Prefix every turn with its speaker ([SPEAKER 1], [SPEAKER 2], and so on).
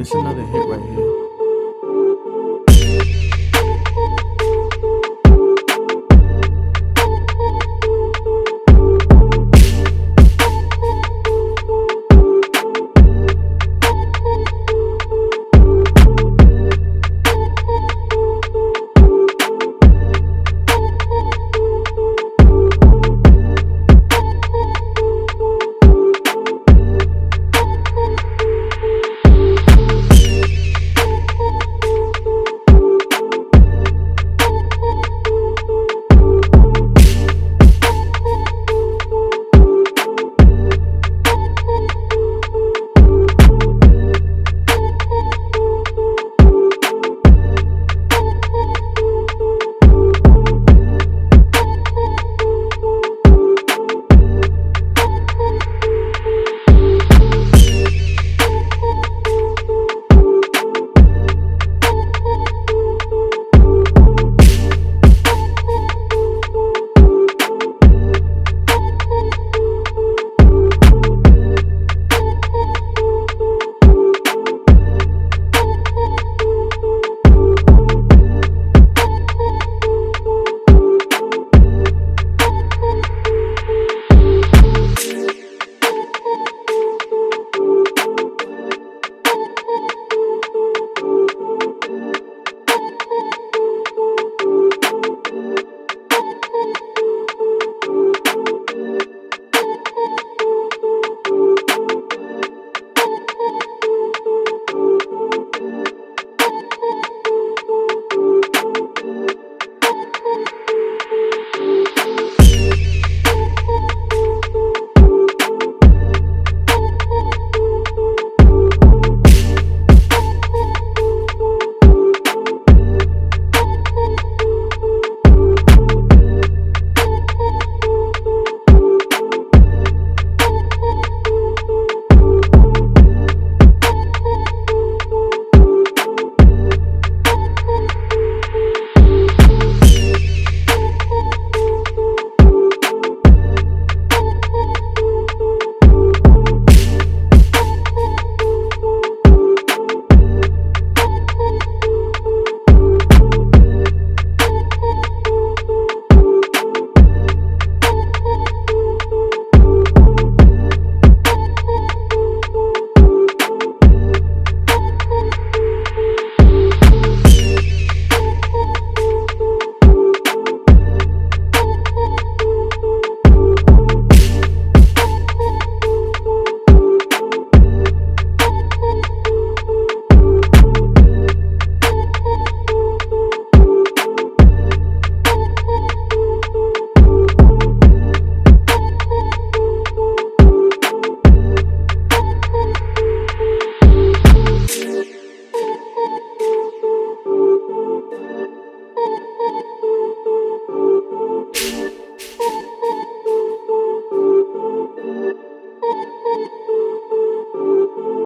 [SPEAKER 1] It's another hit right here.